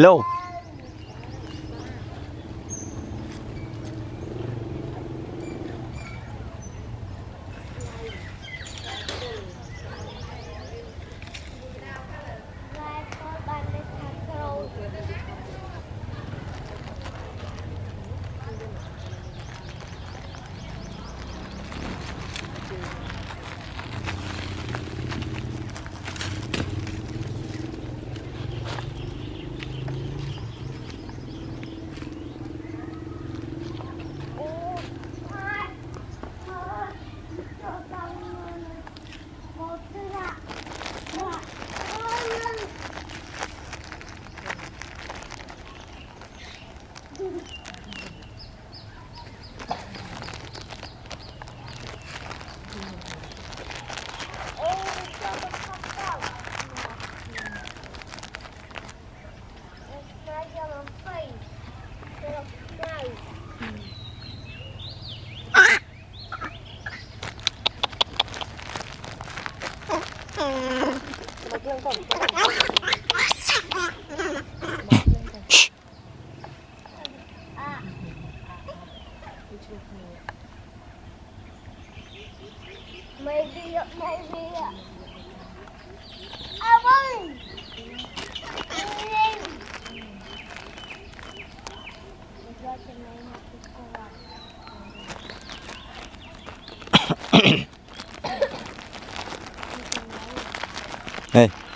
Hello. Maybe, 哎。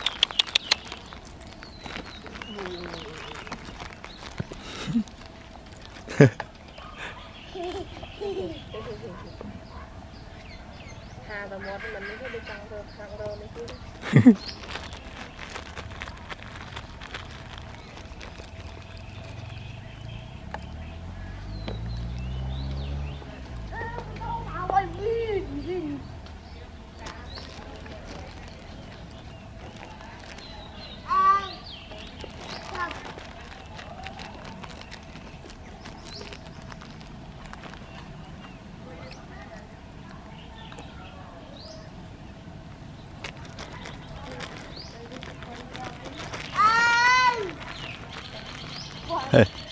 Bye.